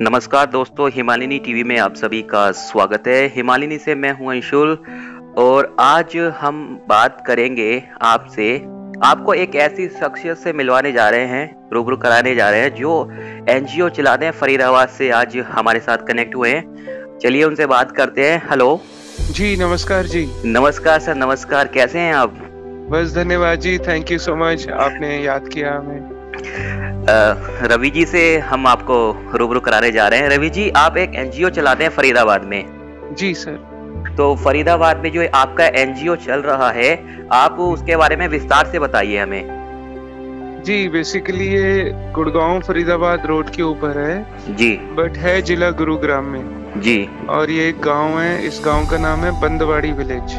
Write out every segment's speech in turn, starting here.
नमस्कार दोस्तों हिमालिनी टीवी में आप सभी का स्वागत है। हिमालिनी से मैं हूँ अंशुल और आज हम बात करेंगे आपसे। आपको एक ऐसी शख्सियत से मिलवाने जा रहे हैं रूबरू कराने जा रहे हैं जो एनजीओ चलाते हैं फरीदाबाद से आज हमारे साथ कनेक्ट हुए हैं। चलिए उनसे बात करते हैं। हेलो जी नमस्कार जी। नमस्कार सर नमस्कार। कैसे हैं आप? बस धन्यवाद जी थैंक यू सो मच आपने याद किया हमें। रवि जी से हम आपको रूबरू कराने जा रहे हैं। रवि जी आप एक एनजीओ चलाते हैं फरीदाबाद में। जी सर। तो फरीदाबाद में जो आपका एनजीओ चल रहा है आप उसके बारे में विस्तार से बताइए हमें। जी बेसिकली ये गुड़गांव फरीदाबाद रोड के ऊपर है। जी। बट है जिला गुरुग्राम में। जी। और ये एक गाँव है इस गाँव का नाम है बंदवाड़ी विलेज।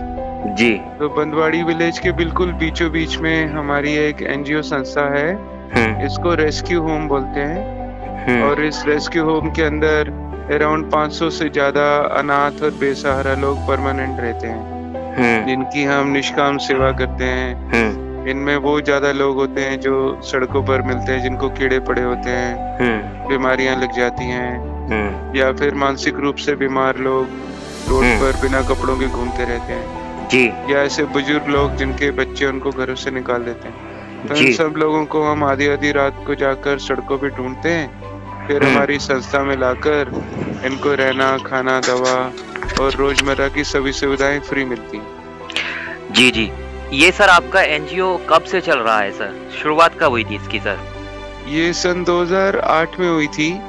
जी। तो बंदवाड़ी विलेज के बिल्कुल बीचों बीच में हमारी एक एनजीओ संस्था है। इसको रेस्क्यू होम बोलते हैं। हम्म, और इस रेस्क्यू होम के अंदर अराउंड 500 से ज़्यादा अनाथ और बेसहारा लोग परमानेंट रहते हैं। हम्म जिनकी हम निष्काम सेवा करते हैं। इनमें वो ज़्यादा लोग होते हैं जो सड़कों पर मिलते हैं जिनको कीड़े पड़े होते हैं। बीमारियाँ लग जाती हैं। या फिर मानसिक रूप से बीमार लोग रोड। पर बिना कपड़ों के घूमते रहते हैं। जी। या ऐसे बुज़ुर्ग लोग जिनके बच्चे उनको घरों से निकाल देते हैं। तो इन सब लोगों को हम आधी आधी रात को जाकर सड़कों पे ढूंढते हैं। फिर हम्म। हमारी संस्था में लाकर इनको रहना खाना दवा और रोज़मर्रा की सभी सुविधाएँ फ्री मिलती हैं। जी जी। ये सर आपका एनजीओ कब से चल रहा है सर? शुरुआत कब हुई थी इसकी सर? ये सन 2008 में हुई थी।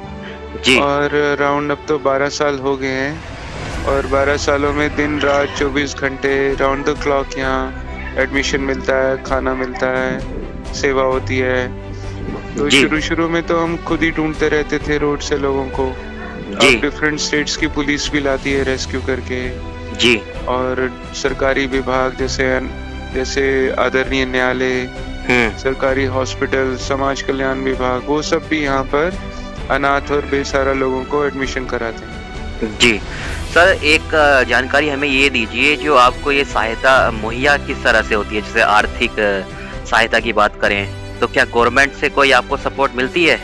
जी। और राउंड अब तो 12 साल हो गए हैं। और 12 सालों में दिन रात 24 घंटे राउंड द क्लॉक यहाँ एडमिशन मिलता है खाना मिलता है। सेवा होती है। तो शुरू शुरू में तो हम खुद ही ढूंढते रहते थे रोड से लोगों को। अब डिफरेंट स्टेट्स की पुलिस भी लाती है रेस्क्यू करके। जी। और सरकारी विभाग जैसे जैसे आदरणीय न्यायालय हम्म। सरकारी हॉस्पिटल समाज कल्याण विभाग वो सब भी यहाँ पर अनाथ और बेसहारा लोगों को एडमिशन कराते हैं। जी। सर एक जानकारी हमें ये दीजिए जो आपको ये सहायता मुहैया किस तरह से होती है जैसे आर्थिक सहायता की बात करें तो क्या गवर्नमेंट से कोई आपको सपोर्ट मिलती है?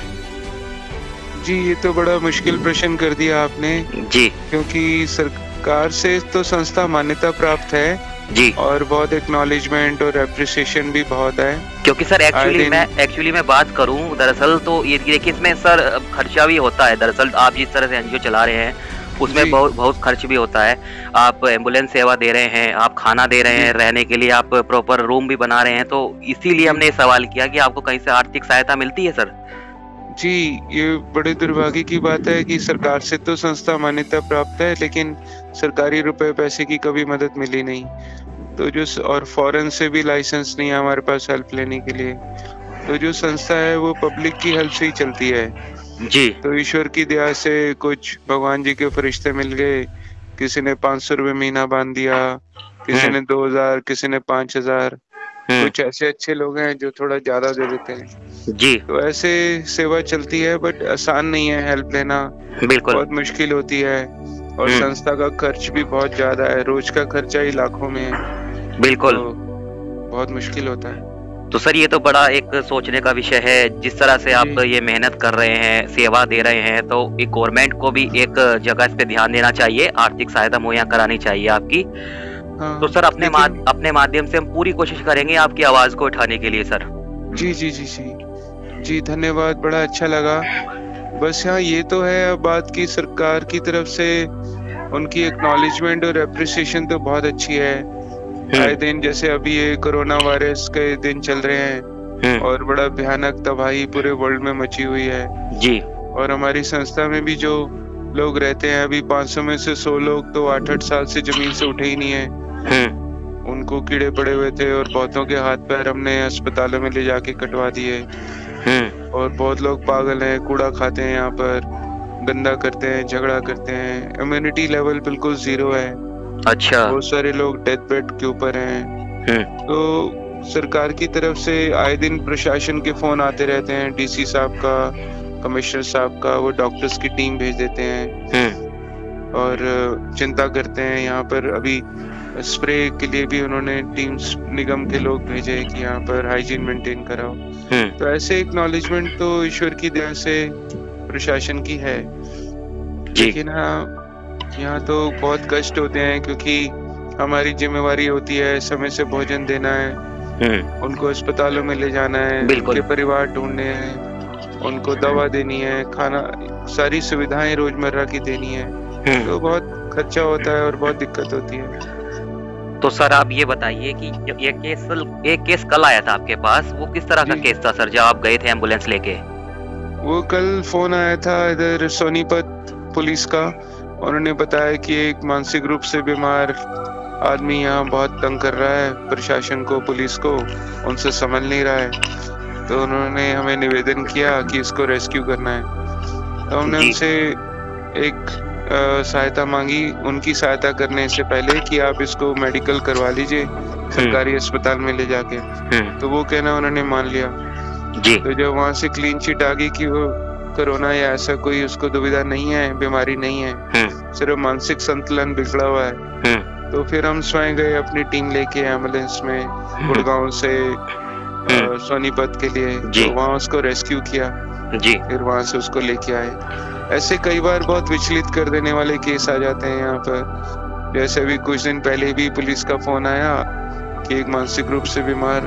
जी ये तो बड़ा मुश्किल प्रश्न कर दिया आपने। जी। क्योंकि सरकार से तो संस्था मान्यता प्राप्त है। जी। और बहुत एक्नॉलेजमेंट और अप्रिसिएशन भी बहुत है। क्योंकि सर एक्चुअली मैं एक्चुअली मैं बात करूँ दरअसल तो ये देखिए इसमें सर खर्चा भी होता है। दरअसल आप जिस तरह से एनजीओ चला रहे हैं उसमें बहुत बहुत खर्च भी होता है। आप एंबुलेंस सेवा दे रहे हैं आप खाना दे रहे हैं रहने के लिए आप प्रॉपर रूम भी बना रहे हैं तो इसीलिए हमने सवाल किया कि आपको कहीं से आर्थिक सहायता मिलती है सर? जी ये बड़े दुर्भाग्य की बात है कि सरकार से तो संस्था मान्यता प्राप्त है लेकिन सरकारी रुपए पैसे की कभी मदद मिली नहीं। तो जो और फॉरेन से भी लाइसेंस नहीं है हमारे पास हेल्प लेने के लिए। तो जो संस्था है वो पब्लिक की हेल्प से ही चलती है। जी। तो ईश्वर की दया से कुछ भगवान जी के फरिश्ते मिल गए। किसी ने पाँच सौ रुपये महीना बाँध दिया। किसी हम्म। ने दो हज़ार किसी ने पाँच हज़ार। हम्म, कुछ ऐसे अच्छे लोग हैं जो थोड़ा ज़्यादा दे देते हैं। जी। तो ऐसे सेवा चलती है बट आसान नहीं है हेल्प लेना। बिल्कुल। बहुत मुश्किल होती है। और हम्म। संस्था का खर्च भी बहुत ज़्यादा है। रोज का खर्चा ही लाखों में है। बिल्कुल। तो बहुत मुश्किल होता है। तो सर ये तो बड़ा एक सोचने का विषय है। जिस तरह से आप। ये मेहनत कर रहे हैं सेवा दे रहे हैं तो एक गवर्नमेंट को भी एक जगह इस पे ध्यान देना चाहिए। आर्थिक सहायता मुहैया करानी चाहिए आपकी। हाँ, तो सर अपने माध, अपने माध्यम से हम पूरी कोशिश करेंगे आपकी आवाज़ को उठाने के लिए सर। जी जी जी जी। जी धन्यवाद बड़ा अच्छा लगा। बस यहाँ ये तो है अब बात की सरकार की तरफ़ से। उनकी एक्नॉलेजमेंट और अप्रिसिएशन तो बहुत अच्छी है। आए दिन जैसे अभी ये कोरोना वायरस के दिन चल रहे हैं हम्म, और बड़ा भयानक तबाही पूरे वर्ल्ड में मची हुई है। जी। और हमारी संस्था में भी जो लोग रहते हैं अभी 500 में से 100 लोग तो आठ आठ साल से ज़मीन से उठे ही नहीं है। हम्म, उनको कीड़े पड़े हुए थे और बहुतों के हाथ पैर हमने अस्पतालों में ले जाके कटवा दिए। हम्म, और बहुत लोग पागल हैं कूड़ा खाते हैं यहाँ पर गंदा करते हैं झगड़ा करते हैं। इम्यूनिटी लेवल बिल्कुल ज़ीरो है। अच्छा। बहुत सारे लोग डेथ बेड के ऊपर हैं। हम्म, तो सरकार की तरफ़ से आए दिन प्रशासन के फ़ोन आते रहते हैं डीसी साहब का कमिश्नर साहब का वो डॉक्टर्स की टीम भेज देते हैं। हम्म, और चिंता करते हैं यहाँ पर अभी स्प्रे के लिए भी उन्होंने टीम्स निगम के लोग भेजे कि यहाँ पर हाइजीन मेंटेन कराओ। हम्म, तो ऐसे एक्नॉलेजमेंट तो ईश्वर की दया से प्रशासन की है। लेकिन हाँ यहाँ तो बहुत कष्ट होते हैं क्योंकि हमारी जिम्मेवारी होती है समय से भोजन देना है हम्म, उनको अस्पतालों में ले जाना है उनके परिवार ढूँढने हैं उनको दवा देनी है खाना सारी सुविधाएँ रोज़मर्रा की देनी है हम्म। तो बहुत खर्चा होता है और बहुत दिक्कत होती है। तो सर आप ये बताइए कि ये केस ये केस कल आया था आपके पास? वो किस तरह का केस था सर जब आप गए थे एंबुलेंस लेके? वो कल फ़ोन आया था इधर सोनीपत पुलिस का उन्होंने बताया कि एक मानसिक रूप से बीमार आदमी यहाँ बहुत तंग कर रहा है। प्रशासन को पुलिस को उनसे समझ नहीं रहा है। तो उन्होंने हमें निवेदन किया कि इसको रेस्क्यू करना है। तो हमने उनसे एक सहायता मांगी। उनकी सहायता करने से पहले कि आप इसको मेडिकल करवा लीजिए सरकारी अस्पताल में ले जाके। हम्म, तो वो कहना उन्होंने मान लिया। जी। तो जब वहाँ से क्लीन चिट आ गई कि वो कोरोना या ऐसा कोई उसको दुविधा नहीं है बीमारी नहीं है हम्म, सिर्फ़ मानसिक संतुलन बिगड़ा हुआ है। हम्म, तो फिर हम स्वयं गए अपनी टीम लेके एंबुलेंस में गुड़गांव से सोनीपत के लिए। तो वहाँ उसको रेस्क्यू किया। जी। फिर वहाँ से उसको लेके आए। ऐसे कई बार बहुत विचलित कर देने वाले केस आ जाते हैं यहाँ पर। जैसे अभी कुछ दिन पहले भी पुलिस का फ़ोन आया कि एक मानसिक रूप से बीमार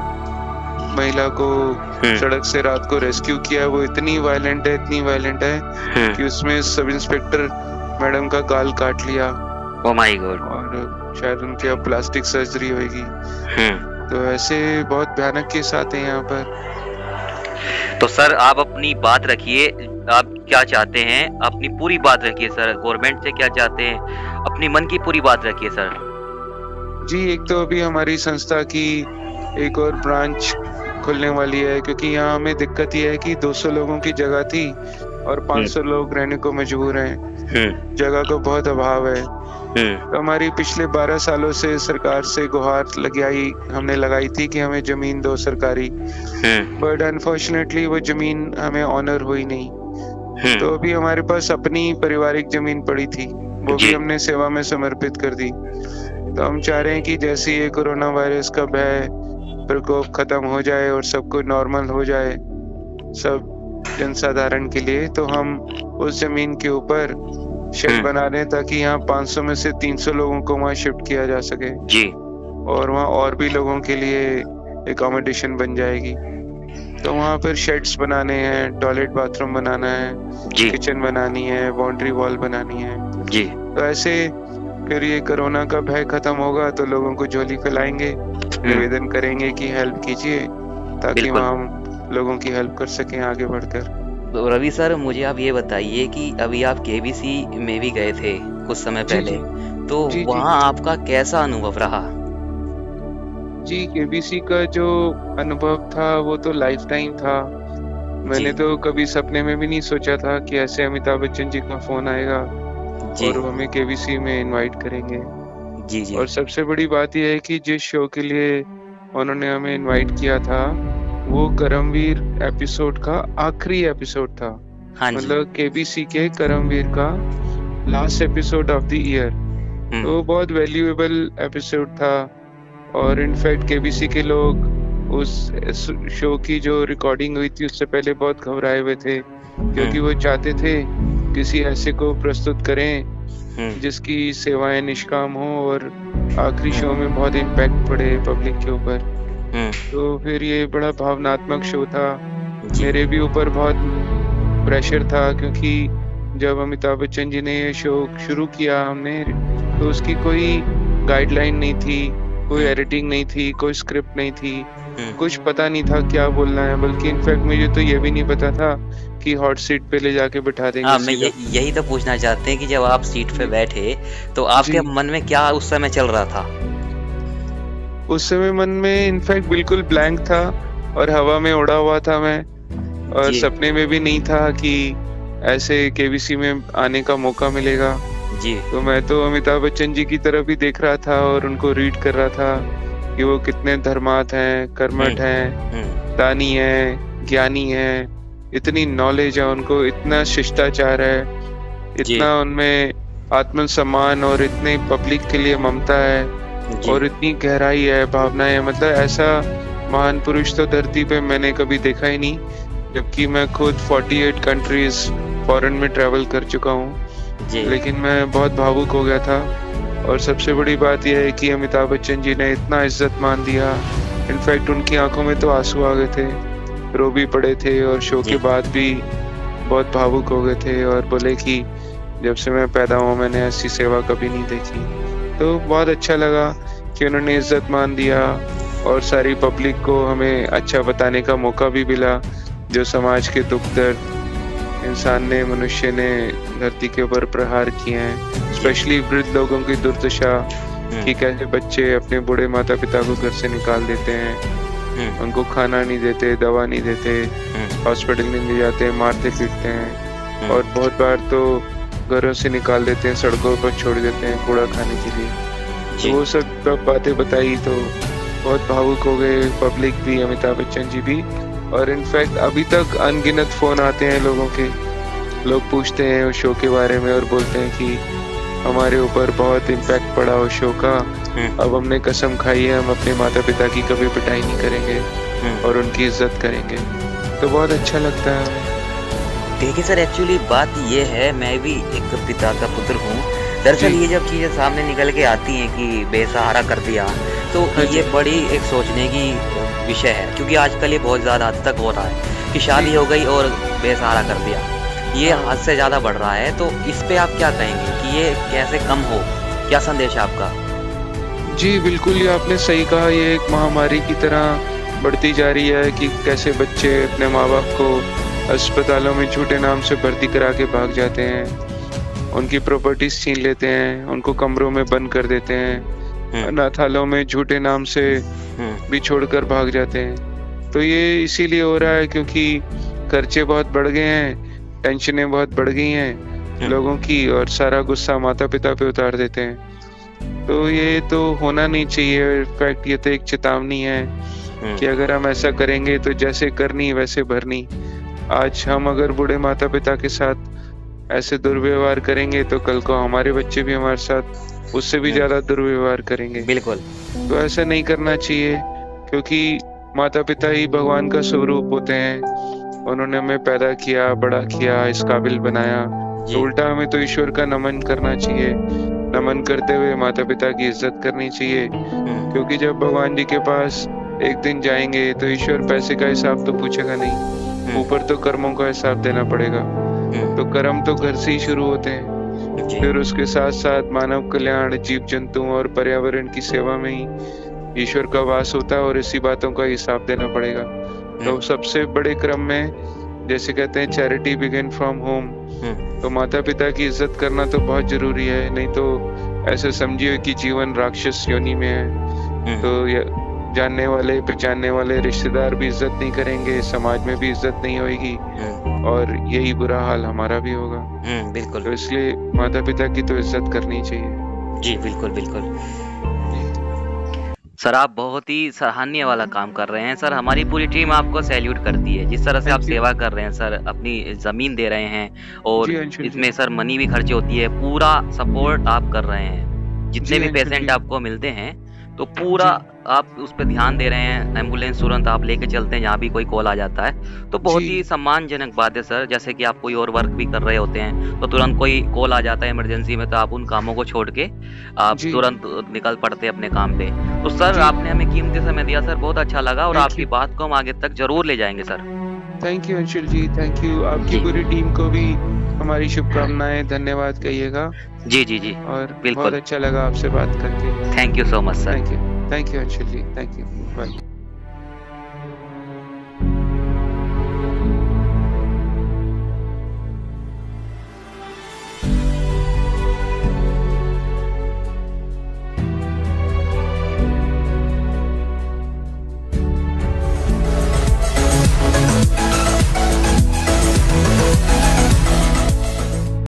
महिला को हम्म, सड़क से रात को रेस्क्यू किया वो इतनी वायलेंट है इतनी वायलेंट है हम्म, कि उसमें सब इंस्पेक्टर मैडम का गाल काट लिया। ओ माय गॉड और शायद उनके अब प्लास्टिक सर्जरी होगी। हम्म। तो ऐसे बहुत भयानक केस आते हैं यहाँ पर। तो सर आप अपनी बात रखिए। आप क्या चाहते हैं? अपनी पूरी बात रखिए सर। गवर्नमेंट से क्या चाहते हैं? अपनी मन की पूरी बात रखिए सर। जी एक तो अभी हमारी संस्था की एक और ब्रांच खुलने वाली है क्योंकि यहाँ हमें दिक्कत ये है कि 200 लोगों की जगह थी और 500 लोग रहने को मजबूर हैं। हम्म। जगह का बहुत अभाव है। हम्म। तो हमारी पिछले 12 सालों से सरकार से गुहार लगाई हमने लगाई थी कि हमें ज़मीन दो सरकारी। हम्म। बट अनफॉर्चुनेटली वो ज़मीन हमें ऑनर हुई नहीं। हम्म। तो अभी हमारे पास अपनी पारिवारिक ज़मीन पड़ी थी वो भी हमने सेवा में समर्पित कर दी। तो हम चाह रहे हैं कि जैसे ये कोरोना वायरस का भय प्रकोप खत्म हो जाए और सब कुछ नॉर्मल हो जाए सब जनसाधारण के लिए तो हम उस ज़मीन के ऊपर शेड हम्म। बना दें ताकि यहाँ 500 में से 300 लोगों को वहाँ शिफ्ट किया जा सके। जी। और वहाँ और भी लोगों के लिए एकोमोडेशन बन जाएगी। तो वहाँ पर शेड्स बनाने हैं टॉयलेट बाथरूम बनाना है किचन बनानी है बाउंड्री वॉल बनानी है। जी। तो ऐसे फिर ये कोरोना का भय खत्म होगा तो लोगों को झोली फैलाएँगे निवेदन करेंगे कि हेल्प कीजिए ताकि हम लोगों की हेल्प कर सकें आगे बढ़कर। तो रवि सर मुझे आप ये बताइए कि अभी आप केबीसी में भी गए थे कुछ समय जी, पहले तो जी, जी। वहाँ आपका कैसा अनुभव रहा? जी केबीसी का जो अनुभव था वो तो लाइफ टाइम था। मैंने तो कभी सपने में भी नहीं सोचा था कि ऐसे अमिताभ बच्चन जी का फ़ोन आएगा। जी। और हमें केबीसी में इनवाइट करेंगे। जी जी। और सबसे बड़ी बात यह है कि जिस शो के लिए उन्होंने हमें इनवाइट किया था वो करमवीर एपिसोड का आखिरी एपिसोड था। हाँ मतलब केबीसी के करमवीर का last episode of the year hmm, तो बहुत वैल्यूएबल एपिसोड था। और इनफैक्ट केबीसी के लोग उस शो की जो रिकॉर्डिंग हुई थी उससे पहले बहुत घबराए हुए थे क्योंकि वो चाहते थे किसी ऐसे को प्रस्तुत करें हम्म, जिसकी सेवाएँ निष्काम हो और आखिरी शो में बहुत इम्पैक्ट पड़े पब्लिक के ऊपर। हम्म, तो फिर ये बड़ा भावनात्मक शो था। मेरे भी ऊपर बहुत प्रेशर था क्योंकि जब अमिताभ बच्चन जी ने ये शो शुरू किया हमने तो उसकी कोई गाइडलाइन नहीं थी कोई एडिटिंग नहीं थी कोई स्क्रिप्ट नहीं थी। कुछ पता नहीं था क्या बोलना है बल्कि इनफैक्ट मुझे तो ये भी नहीं पता था कि हॉट सीट पे ले जाके बिठा देंगे हाँ मैं। ये, यही तो पूछना चाहते हैं कि जब आप सीट पे बैठे तो आपके मन में क्या उस समय चल रहा था? उस समय मन में इनफैक्ट बिल्कुल ब्लैंक था और हवा में उड़ा हुआ था मैं और सपने में भी नहीं था कि ऐसे केबीसी में आने का मौका मिलेगा। जी। तो मैं तो अमिताभ बच्चन जी की तरफ़ ही देख रहा था और उनको रीड कर रहा था। कि वो कितने धर्मात हैं कर्मठ हम्म। हैं हम्म, दानी हैं ज्ञानी हैं इतनी नॉलेज है उनको इतना शिष्टाचार है इतना उनमें आत्मसम्मान और इतने पब्लिक के लिए ममता है और इतनी गहराई है भावनाएँ है। मतलब ऐसा महान पुरुष तो धरती पे मैंने कभी देखा ही नहीं जबकि मैं खुद 48 कंट्रीज़ फॉरेन में ट्रैवल कर चुका हूँ। लेकिन मैं बहुत भावुक हो गया था। और सबसे बड़ी बात यह है कि अमिताभ बच्चन जी ने इतना इज़्ज़त मान दिया इनफैक्ट उनकी आँखों में तो आँसू आ गए थे। रो भी पड़े थे और शो के बाद भी बहुत भावुक हो गए थे और बोले कि जब से मैं पैदा हुआ मैंने ऐसी सेवा कभी नहीं देखी। तो बहुत अच्छा लगा कि उन्होंने इज़्ज़त मान दिया और सारी पब्लिक को हमें अच्छा बताने का मौका भी मिला जो समाज के दुख दर्द इंसान ने मनुष्य ने धरती के ऊपर प्रहार किए हैं। स्पेशली वृद्ध लोगों की दुर्दशा हम्म। कि कैसे बच्चे अपने बूढ़े माता पिता को घर से निकाल देते हैं। हम्म। उनको खाना नहीं देते दवा नहीं देते हॉस्पिटल हम्म। नहीं ले जाते मारते पीटते हैं। और बहुत बार तो घरों से निकाल देते हैं सड़कों पर छोड़ देते हैं कूड़ा खाने के लिए। तो वो सब बातें बताई तो बहुत भावुक हो गए पब्लिक भी अमिताभ बच्चन जी भी। और इनफैक्ट अभी तक अनगिनत फ़ोन आते हैं लोगों के। लोग पूछते हैं उस शो के बारे में और बोलते हैं कि हमारे ऊपर बहुत इम्पैक्ट पड़ा उस शो का। हम्म। अब हमने कसम खाई है हम अपने माता पिता की कभी पिटाई नहीं करेंगे हम्म। और उनकी इज़्ज़त करेंगे। तो बहुत अच्छा लगता है। हमें देखिए सर एक्चुअली बात ये है मैं भी एक पिता का पुत्र हूँ। दरअसल ये जब चीज़ें सामने निकल के आती हैं कि बेसहारा कर दिया तो हाँ ये बड़ी एक सोचने की विषय है क्योंकि आजकल ये बहुत ज़्यादा हद तक हो रहा है कि शादी हो गई और बेसहारा कर दिया ये हाँ। हद से ज़्यादा बढ़ रहा है तो इस पे आप क्या कहेंगे कि ये कैसे कम हो क्या संदेश है आपका जी बिल्कुल ये आपने सही कहा ये एक महामारी की तरह बढ़ती जा रही है कि कैसे बच्चे अपने माँ बाप को अस्पतालों में झूठे नाम से भर्ती करा के भाग जाते हैं उनकी प्रॉपर्टीज़ छीन लेते हैं उनको कमरों में बंद कर देते हैं हम्म। अनाथालों में झूठे नाम से। भी छोड़कर भाग जाते हैं। तो ये इसीलिए हो रहा है क्योंकि खर्चे बहुत बढ़ गए हैं टेंशनें बहुत बढ़ गई हैं हम्म। लोगों की और सारा गुस्सा माता पिता पे उतार देते हैं। तो ये तो होना नहीं चाहिए इनफैक्ट ये तो एक चेतावनी है कि अगर हम ऐसा करेंगे तो जैसे करनी वैसे भरनी। आज हम अगर बूढ़े माता पिता के साथ ऐसे दुर्व्यवहार करेंगे तो कल को हमारे बच्चे भी हमारे साथ उससे भी ज़्यादा दुर्व्यवहार करेंगे। बिल्कुल। तो ऐसा नहीं करना चाहिए। क्योंकि माता पिता ही भगवान का स्वरूप होते हैं। उन्होंने हमें पैदा किया बड़ा किया इस काबिल बनाया। तो उल्टा हमें तो ईश्वर का नमन करना चाहिए। नमन करते हुए माता पिता की इज़्ज़त करनी चाहिए। हम्म। क्योंकि जब भगवान जी के पास एक दिन जाएँगे तो ईश्वर पैसे का हिसाब तो पूछेगा नहीं। हम्म। ऊपर तो कर्मों का हिसाब देना पड़ेगा। हम्म। तो कर्म तो घर से ही शुरू होते हैं। फिर उसके साथ साथ मानव कल्याण जीव जंतुओं और पर्यावरण की सेवा में ही ईश्वर का वास होता है और इसी बातों का हिसाब देना पड़ेगा। तो हम्म। सबसे बड़े क्रम में जैसे कहते हैं चैरिटी बिगिन फ्रॉम होम तो माता पिता की इज़्ज़त करना तो बहुत ज़रूरी है नहीं तो ऐसे समझिए कि जीवन राक्षस योनि में है। हम्म। तो जानने वाले पहचानने वाले रिश्तेदार भी इज़्ज़त नहीं करेंगे समाज में भी इज़्ज़त नहीं होगी हम्म। और यही बुरा हाल हमारा भी होगा। बिल्कुल। तो इसलिए माता पिता की तो इज़्ज़त करनी चाहिए। जी बिल्कुल बिल्कुल। सर आप बहुत ही सराहनीय वाला काम कर रहे हैं। सर हमारी पूरी टीम आपको सैल्यूट करती है। जिस तरह से आप सेवा कर रहे हैं सर अपनी ज़मीन दे रहे हैं और इसमें सर मनी भी खर्च होती है। पूरा सपोर्ट आप कर रहे हैं। जितने भी पेशेंट आपको मिलते हैं तो पूरा आप उस पर ध्यान दे रहे हैं एंबुलेंस तुरंत आप लेके चलते हैं जहाँ भी कोई कॉल आ जाता है। तो बहुत ही सम्मानजनक बात है सर। जैसे कि आप कोई और वर्क भी कर रहे होते हैं तो तुरंत कोई कॉल आ जाता है इमरजेंसी में तो आप उन कामों को छोड़ के आप तुरंत निकल पड़ते हैं अपने काम पे। तो सर आपने हमें कीमती समय दिया सर। बहुत अच्छा लगा और आपकी बात को हम आगे तक ज़रूर ले जाएँगे sir. Thank you Anshul ji. Thank you. आपकी पूरी टीम को भी हमारी शुभकामनाएँ धन्यवाद कहिएगा। जी जी जी। और बिल्कुल। बहुत अच्छा लगा आपसे बात करके। Thank you so much sir thank you thank you Anshul ji. Thank you bye